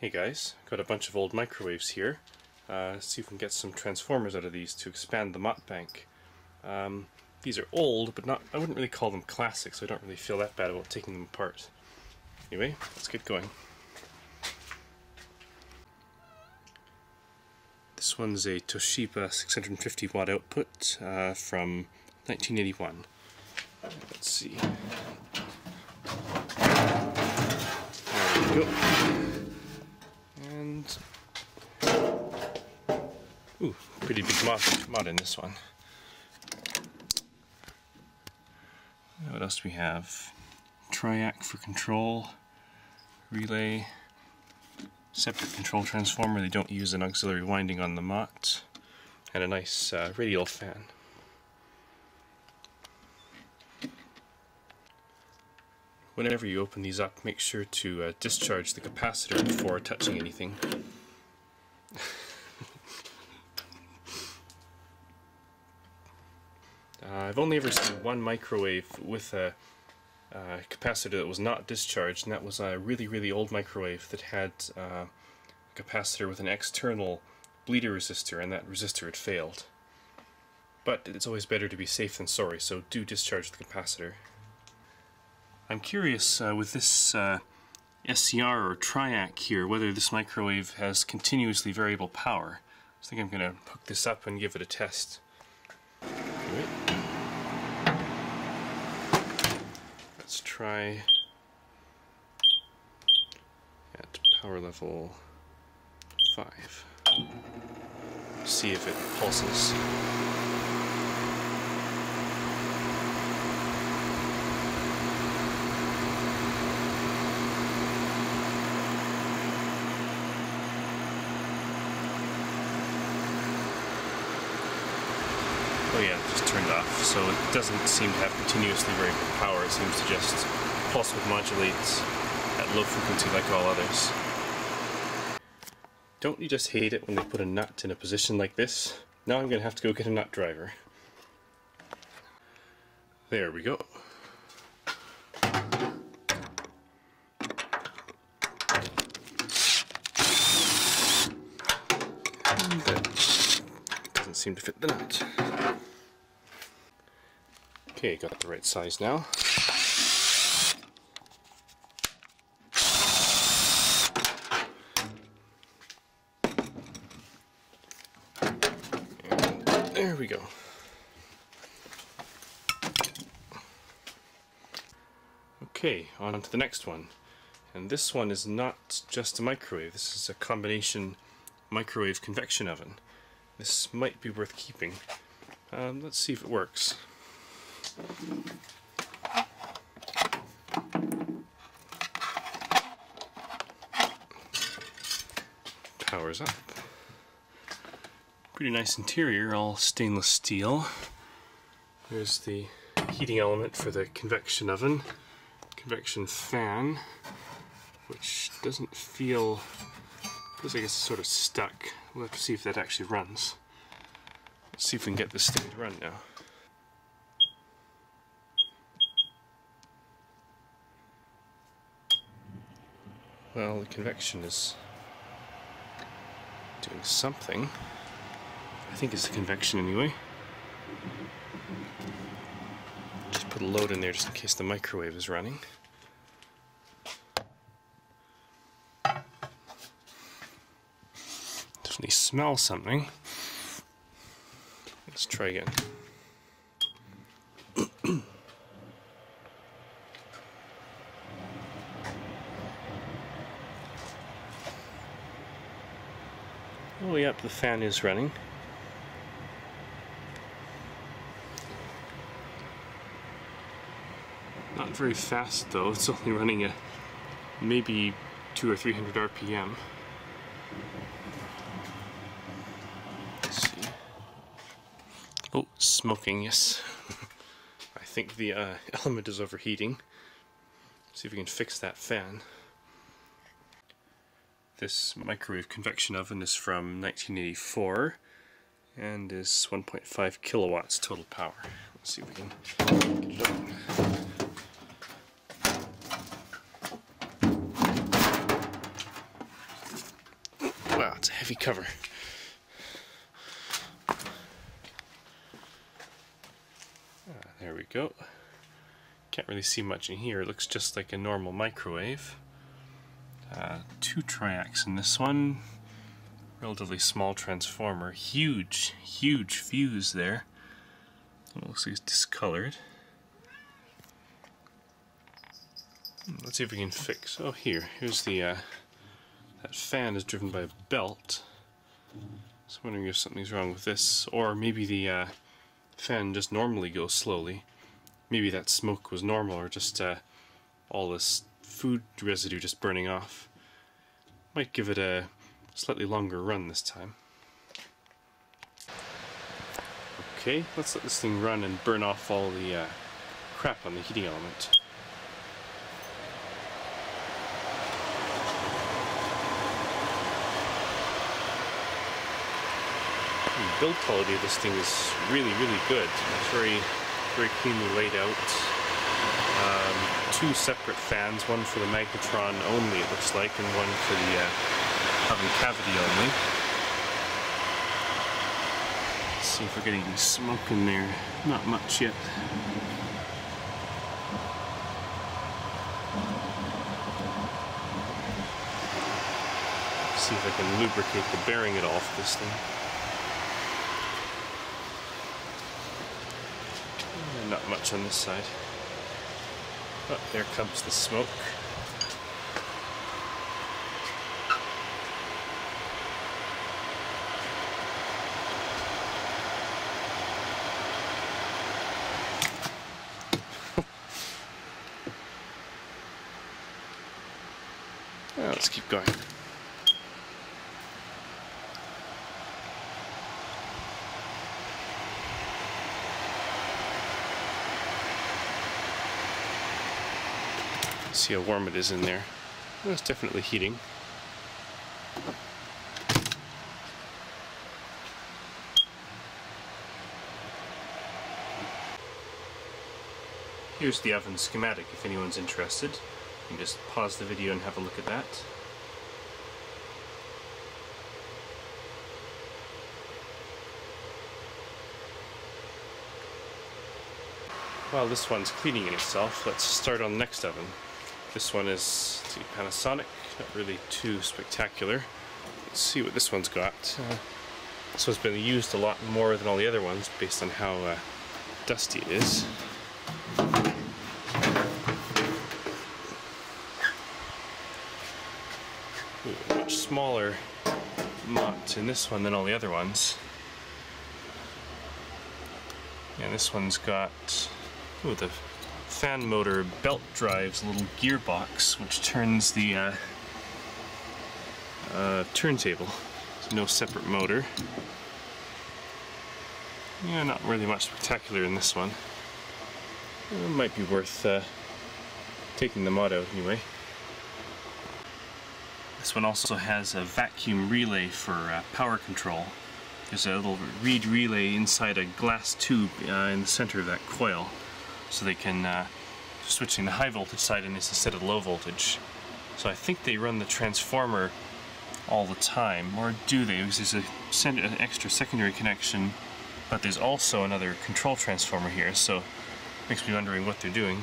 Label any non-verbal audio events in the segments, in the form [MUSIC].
Hey guys, got a bunch of old microwaves here. Uh, see if we can get some transformers out of these to expand the MOT bank. Um, these are old, but not I wouldn't really call them classic, so I don't really feel that bad about taking them apart. Anyway, let's get going. This one's a Toshiba 650 watt output uh, from 1981. Let's see. There we go. And ooh, pretty big MOT, MOT in this one. What else do we have? Triac for control, relay, separate control transformer. They don't use an auxiliary winding on the MOT, and a nice uh, radial fan. Whenever you open these up, make sure to uh, discharge the capacitor before touching anything. [LAUGHS] uh, I've only ever seen one microwave with a uh, capacitor that was not discharged, and that was a really, really old microwave that had uh, a capacitor with an external bleeder resistor, and that resistor had failed. But it's always better to be safe than sorry, so do discharge the capacitor. I'm curious uh, with this uh, SCR or Triac here whether this microwave has continuously variable power. I think I'm going to hook this up and give it a test. Let's try at power level 5. See if it pulses. Oh yeah, just turned off. So it doesn't seem to have continuously variable power. It seems to just pulse width modulates at low frequency like all others. Don't you just hate it when they put a nut in a position like this? Now I'm going to have to go get a nut driver. There we go. doesn't seem to fit the nut. Okay, got the right size now. There we go. Okay, on to the next one. And this one is not just a microwave, this is a combination microwave convection oven. This might be worth keeping. Um, let's see if it works. Powers up. Pretty nice interior, all stainless steel. There's the heating element for the convection oven. Convection fan, which doesn't feel, feels like it's sort of stuck. We'll have to see if that actually runs. Let's see if we can get this thing to run now. Well, the convection is doing something. I think it's the convection anyway. Just put a load in there just in case the microwave is running. Definitely smell something. Let's try again. Oh, yep, the fan is running. Not very fast though, it's [LAUGHS] only running at maybe two or three hundred RPM. Let's see. Oh, smoking, yes. [LAUGHS] I think the uh, [LAUGHS] element is overheating. See if we can fix that fan. This microwave convection oven is from 1984 and is 1.5 kilowatts total power. Let's see if we can get it open. Wow, it's a heavy cover. Ah, there we go. Can't really see much in here. It looks just like a normal microwave. Uh, two triacs in this one. Relatively small transformer. Huge, huge fuse there. It looks like it's discolored. Let's see if we can fix. Oh, here. Here's the. Uh, that fan is driven by a belt. So I'm wondering if something's wrong with this, or maybe the uh, fan just normally goes slowly. Maybe that smoke was normal, or just uh, all this food residue just burning off. Might give it a slightly longer run this time. Okay, let's let this thing run and burn off all the uh, crap on the heating element. The build quality of this thing is really, really good. It's very, very cleanly laid out. Um, two separate fans, one for the magnetron only it looks like, and one for the uh, oven cavity only. Let's see if we're getting any smoke in there. Not much yet. see if I can lubricate the bearing all for this thing. Not much on this side. Oh, there comes the smoke. [LAUGHS] let's keep going. See how warm it is in there. Well, it's definitely heating. Here's the oven schematic if anyone's interested. You can just pause the video and have a look at that. While this one's cleaning itself, let's start on the next oven. This one is see, Panasonic, not really too spectacular. Let's see what this one's got. Uh, this one's been used a lot more than all the other ones based on how uh, dusty it is. Ooh, much smaller MOT in this one than all the other ones. And this one's got Ooh, the fan motor belt drives little gearbox which turns the uh, uh, turntable. No separate motor. Yeah, not really much spectacular in this one. It might be worth uh, taking the MOT out anyway. This one also has a vacuum relay for uh, power control. There's a little reed relay inside a glass tube uh, in the center of that coil so they can uh, switching the high voltage side in this instead of low voltage. So I think they run the transformer all the time, or do they? Because there's a, an extra secondary connection, but there's also another control transformer here, so makes me wondering what they're doing.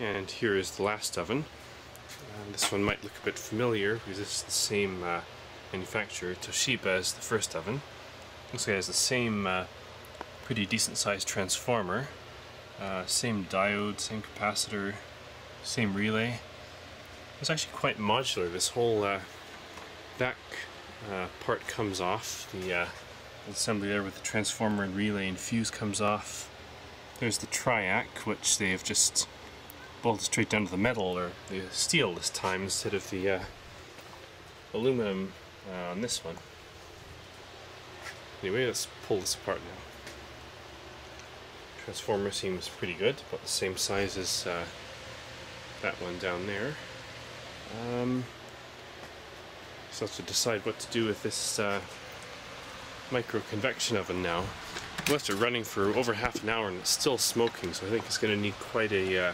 And here is the last oven. Uh, this one might look a bit familiar because it's the same uh, manufacturer, Toshiba, as the first oven. Looks like it has the same uh, pretty decent sized transformer. Uh, same diode, same capacitor, same relay. It's actually quite modular. This whole uh, back uh, part comes off. The uh, assembly there with the transformer and relay and fuse comes off. There's the triac, which they have just bolted straight down to the metal or the steel this time instead of the uh, aluminum uh, on this one. Anyway, let's pull this apart now. Transformer seems pretty good, about the same size as uh, that one down there. Um, so have to decide what to do with this uh, micro convection oven now. We left it running for over half an hour and it's still smoking, so I think it's going to need quite a uh,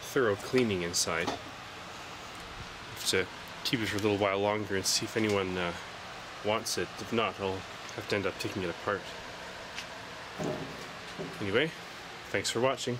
thorough cleaning inside. have to keep it for a little while longer and see if anyone uh, wants it. If not, I'll have to end up taking it apart. Anyway, thanks for watching.